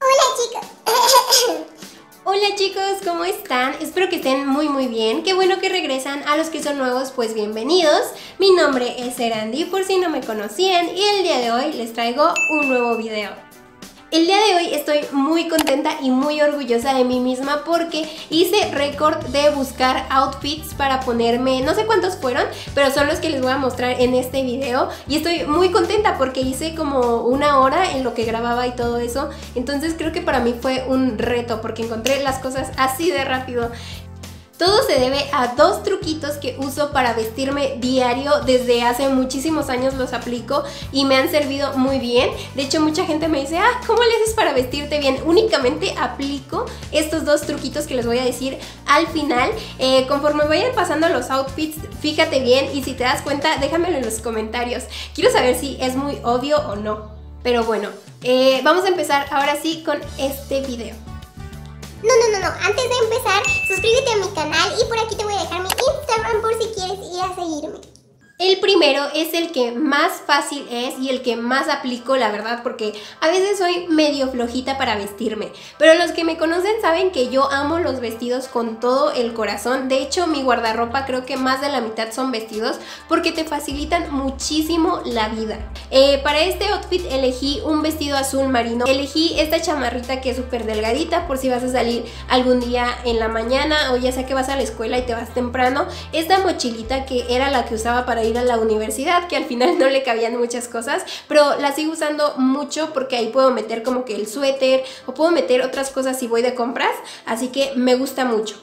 Hola chicos. Hola chicos, ¿cómo están? Espero que estén muy muy bien. Qué bueno que regresan. A los que son nuevos, pues bienvenidos. Mi nombre es Erandi, por si no me conocían, y el día de hoy les traigo un nuevo video. El día de hoy estoy muy contenta y muy orgullosa de mí misma porque hice récord de buscar outfits para ponerme, no sé cuántos fueron, pero son los que les voy a mostrar en este video y estoy muy contenta porque hice como una hora en lo que grababa y todo eso, entonces creo que para mí fue un reto porque encontré las cosas así de rápido. Todo se debe a dos truquitos que uso para vestirme diario. Desde hace muchísimos años los aplico y me han servido muy bien. De hecho, mucha gente me dice, ah, ¿cómo le haces para vestirte bien? Únicamente aplico estos dos truquitos que les voy a decir al final. Eh, conforme vayan pasando los outfits, fíjate bien y si te das cuenta, déjamelo en los comentarios. Quiero saber si es muy obvio o no. Pero bueno, eh, vamos a empezar ahora sí con este video. No, no, no, no. Antes de empezar, suscríbete a mi canal y por aquí te voy a dejar mi Instagram por si quieres ir a seguirme. El primero es el que más fácil es y el que más aplico, la verdad, porque a veces soy medio flojita para vestirme. Pero los que me conocen saben que yo amo los vestidos con todo el corazón. De hecho, mi guardarropa creo que más de la mitad son vestidos porque te facilitan muchísimo la vida. Eh, para este outfit elegí un vestido azul marino. Elegí esta chamarrita que es súper delgadita por si vas a salir algún día en la mañana o ya sea que vas a la escuela y te vas temprano. Esta mochilita que era la que usaba para ir a la universidad, que al final no le cabían muchas cosas, pero la sigo usando mucho porque ahí puedo meter como que el suéter o puedo meter otras cosas si voy de compras, así que me gusta mucho.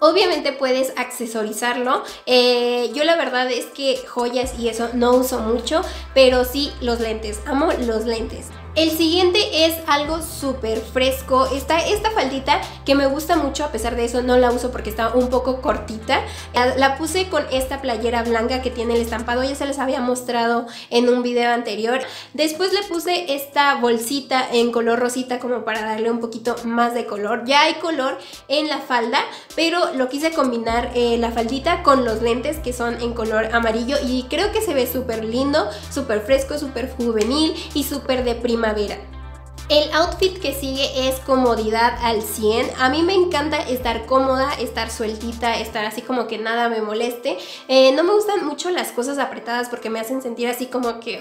Obviamente puedes accesorizarlo. Eh, yo la verdad es que joyas y eso no uso mucho, pero sí los lentes. Amo los lentes. El siguiente es algo súper fresco. Está esta faldita que me gusta mucho, a pesar de eso no la uso porque está un poco cortita. La puse con esta playera blanca que tiene el estampado, ya se les había mostrado en un video anterior. Después le puse esta bolsita en color rosita como para darle un poquito más de color. Ya hay color en la falda, pero lo quise combinar eh, la faldita con los lentes que son en color amarillo y creo que se ve súper lindo, súper fresco, súper juvenil y súper de el outfit que sigue es comodidad al 100. A mí me encanta estar cómoda, estar sueltita, estar así como que nada me moleste. Eh, no me gustan mucho las cosas apretadas porque me hacen sentir así como que...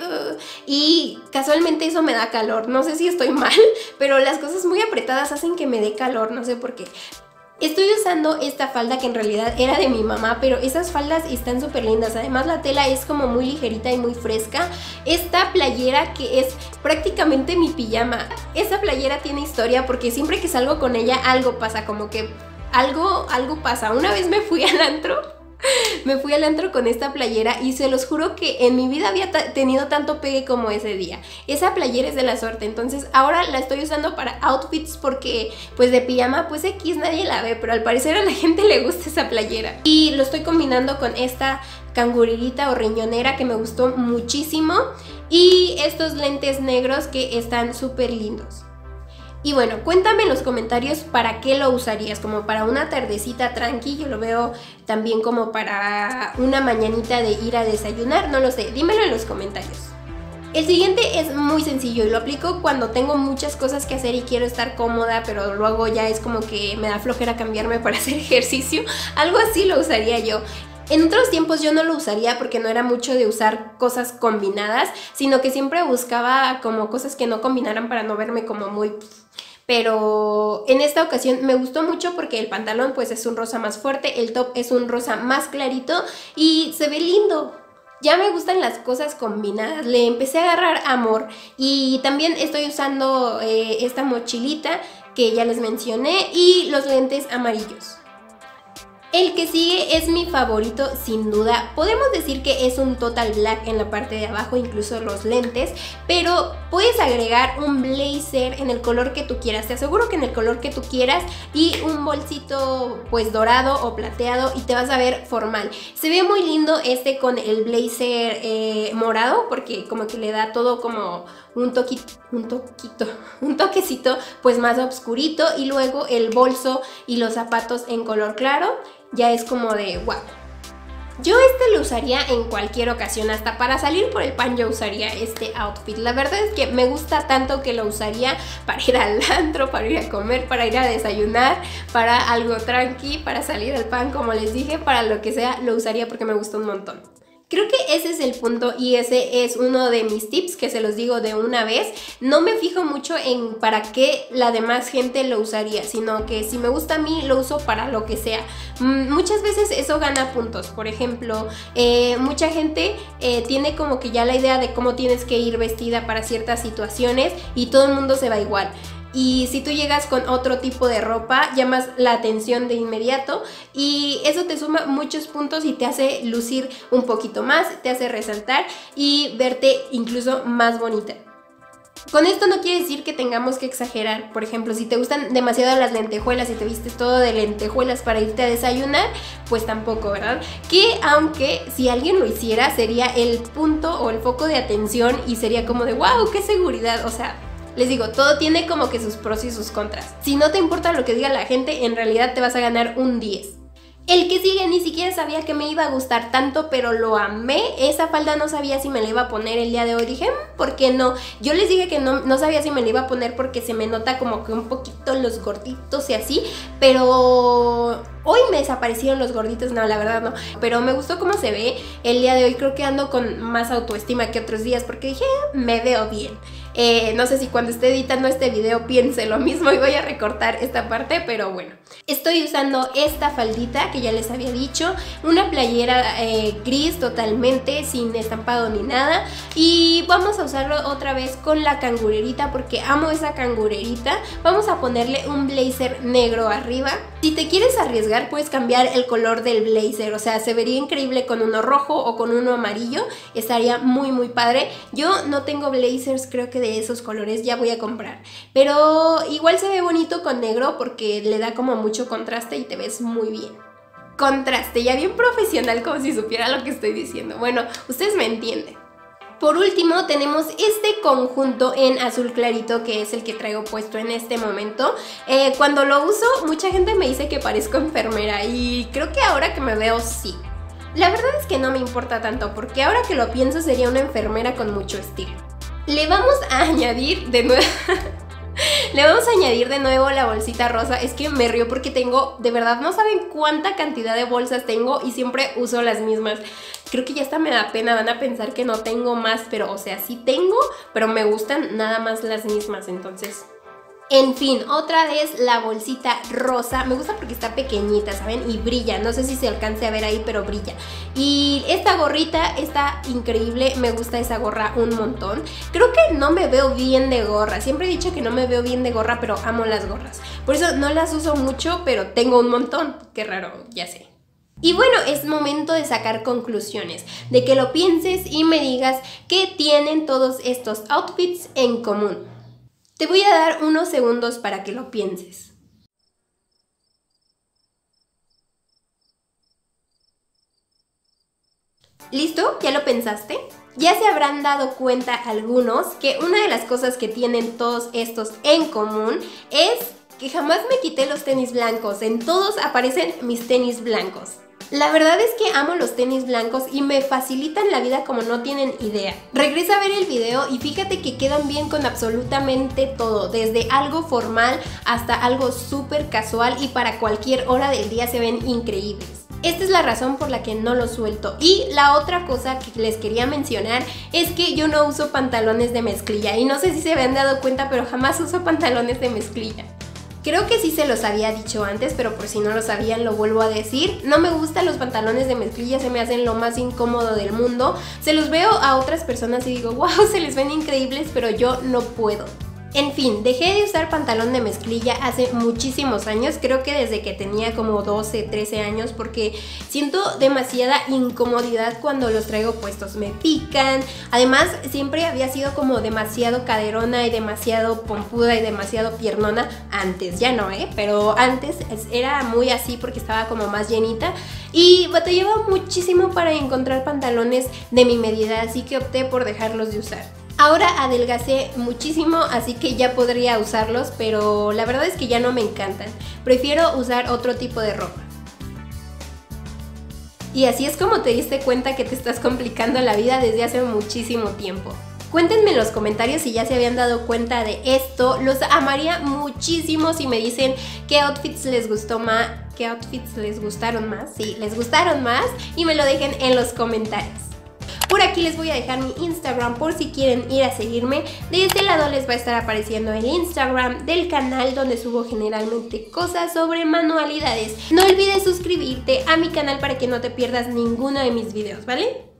y casualmente eso me da calor. No sé si estoy mal, pero las cosas muy apretadas hacen que me dé calor, no sé por qué. Estoy usando esta falda que en realidad era de mi mamá, pero esas faldas están súper lindas. Además la tela es como muy ligerita y muy fresca. Esta playera que es prácticamente mi pijama. Esa playera tiene historia porque siempre que salgo con ella algo pasa, como que algo, algo pasa. Una vez me fui al antro me fui al antro con esta playera y se los juro que en mi vida había tenido tanto pegue como ese día. Esa playera es de la suerte, entonces ahora la estoy usando para outfits porque pues de pijama pues X nadie la ve, pero al parecer a la gente le gusta esa playera. Y lo estoy combinando con esta canguririta o riñonera que me gustó muchísimo y estos lentes negros que están súper lindos. Y bueno, cuéntame en los comentarios para qué lo usarías, como para una tardecita tranqui, yo lo veo también como para una mañanita de ir a desayunar, no lo sé, dímelo en los comentarios. El siguiente es muy sencillo y lo aplico cuando tengo muchas cosas que hacer y quiero estar cómoda, pero luego ya es como que me da flojera cambiarme para hacer ejercicio. Algo así lo usaría yo. En otros tiempos yo no lo usaría porque no era mucho de usar cosas combinadas, sino que siempre buscaba como cosas que no combinaran para no verme como muy pero en esta ocasión me gustó mucho porque el pantalón pues es un rosa más fuerte, el top es un rosa más clarito y se ve lindo. Ya me gustan las cosas combinadas, le empecé a agarrar amor y también estoy usando eh, esta mochilita que ya les mencioné y los lentes amarillos. El que sigue es mi favorito sin duda. Podemos decir que es un total black en la parte de abajo, incluso los lentes, pero puedes agregar un blazer en el color que tú quieras. Te aseguro que en el color que tú quieras y un bolsito pues dorado o plateado y te vas a ver formal. Se ve muy lindo este con el blazer eh, morado porque como que le da todo como un toquito, un un toquecito pues más oscurito y luego el bolso y los zapatos en color claro ya es como de wow. Yo este lo usaría en cualquier ocasión, hasta para salir por el pan yo usaría este outfit. La verdad es que me gusta tanto que lo usaría para ir al antro, para ir a comer, para ir a desayunar, para algo tranqui, para salir al pan, como les dije, para lo que sea, lo usaría porque me gusta un montón. Creo que ese es el punto y ese es uno de mis tips que se los digo de una vez. No me fijo mucho en para qué la demás gente lo usaría, sino que si me gusta a mí lo uso para lo que sea. Mm, muchas veces eso gana puntos. Por ejemplo, eh, mucha gente eh, tiene como que ya la idea de cómo tienes que ir vestida para ciertas situaciones y todo el mundo se va igual y si tú llegas con otro tipo de ropa, llamas la atención de inmediato y eso te suma muchos puntos y te hace lucir un poquito más, te hace resaltar y verte incluso más bonita. Con esto no quiere decir que tengamos que exagerar. Por ejemplo, si te gustan demasiado las lentejuelas y te vistes todo de lentejuelas para irte a desayunar, pues tampoco, ¿verdad? Que aunque si alguien lo hiciera sería el punto o el foco de atención y sería como de, wow, qué seguridad. O sea, les digo, todo tiene como que sus pros y sus contras. Si no te importa lo que diga la gente, en realidad te vas a ganar un 10. El que sigue ni siquiera sabía que me iba a gustar tanto, pero lo amé. Esa falda no sabía si me la iba a poner el día de hoy. Dije, mm, ¿por qué no? Yo les dije que no, no sabía si me la iba a poner porque se me nota como que un poquito los gorditos y así, pero hoy me desaparecieron los gorditos, no, la verdad no. Pero me gustó cómo se ve el día de hoy. Creo que ando con más autoestima que otros días porque dije, mm, me veo bien. Eh, no sé si cuando esté editando este video piense lo mismo y voy a recortar esta parte, pero bueno. Estoy usando esta faldita que ya les había dicho, una playera eh, gris totalmente, sin estampado ni nada. Y vamos a usarlo otra vez con la cangurerita porque amo esa cangurerita. Vamos a ponerle un blazer negro arriba. Si te quieres arriesgar puedes cambiar el color del blazer, o sea, se vería increíble con uno rojo o con uno amarillo, estaría muy muy padre. Yo no tengo blazers creo que esos colores, ya voy a comprar. Pero igual se ve bonito con negro porque le da como mucho contraste y te ves muy bien. Contraste, ya bien profesional como si supiera lo que estoy diciendo. Bueno, ustedes me entienden. Por último tenemos este conjunto en azul clarito que es el que traigo puesto en este momento. Eh, cuando lo uso mucha gente me dice que parezco enfermera y creo que ahora que me veo sí. La verdad es que no me importa tanto porque ahora que lo pienso sería una enfermera con mucho estilo. Le vamos a añadir de nuevo... Le vamos a añadir de nuevo la bolsita rosa. Es que me río porque tengo, de verdad, no saben cuánta cantidad de bolsas tengo y siempre uso las mismas. Creo que ya hasta me da pena, van a pensar que no tengo más, pero o sea, sí tengo, pero me gustan nada más las mismas, entonces en fin, otra vez la bolsita rosa. Me gusta porque está pequeñita, ¿saben? Y brilla. No sé si se alcance a ver ahí, pero brilla. Y esta gorrita está increíble. Me gusta esa gorra un montón. Creo que no me veo bien de gorra. Siempre he dicho que no me veo bien de gorra, pero amo las gorras. Por eso no las uso mucho, pero tengo un montón. Qué raro, ya sé. Y bueno, es momento de sacar conclusiones, de que lo pienses y me digas qué tienen todos estos outfits en común. Te voy a dar unos segundos para que lo pienses. ¿Listo? ¿Ya lo pensaste? Ya se habrán dado cuenta algunos que una de las cosas que tienen todos estos en común es que jamás me quité los tenis blancos. En todos aparecen mis tenis blancos. La verdad es que amo los tenis blancos y me facilitan la vida como no tienen idea. Regresa a ver el video y fíjate que quedan bien con absolutamente todo, desde algo formal hasta algo súper casual y para cualquier hora del día se ven increíbles. Esta es la razón por la que no lo suelto. Y la otra cosa que les quería mencionar es que yo no uso pantalones de mezclilla. Y no sé si se habían dado cuenta, pero jamás uso pantalones de mezclilla. Creo que sí se los había dicho antes, pero por si no lo sabían lo vuelvo a decir. No me gustan los pantalones de mezclilla, se me hacen lo más incómodo del mundo. Se los veo a otras personas y digo, wow, se les ven increíbles, pero yo no puedo. En fin, dejé de usar pantalón de mezclilla hace muchísimos años, creo que desde que tenía como 12, 13 años, porque siento demasiada incomodidad cuando los traigo puestos, me pican. Además, siempre había sido como demasiado caderona y demasiado pompuda y demasiado piernona antes, ya no, ¿eh? Pero antes era muy así porque estaba como más llenita y batallaba muchísimo para encontrar pantalones de mi medida, así que opté por dejarlos de usar. Ahora adelgacé muchísimo, así que ya podría usarlos, pero la verdad es que ya no me encantan. Prefiero usar otro tipo de ropa. Y así es como te diste cuenta que te estás complicando la vida desde hace muchísimo tiempo. Cuéntenme en los comentarios si ya se habían dado cuenta de esto. Los amaría muchísimo si me dicen qué outfits les gustó más, qué outfits les gustaron más, sí, les gustaron más y me lo dejen en los comentarios. Por aquí les voy a dejar mi Instagram por si quieren ir a seguirme. De este lado les va a estar apareciendo el Instagram del canal donde subo generalmente cosas sobre manualidades. No olvides suscribirte a mi canal para que no te pierdas ninguno de mis videos, ¿vale?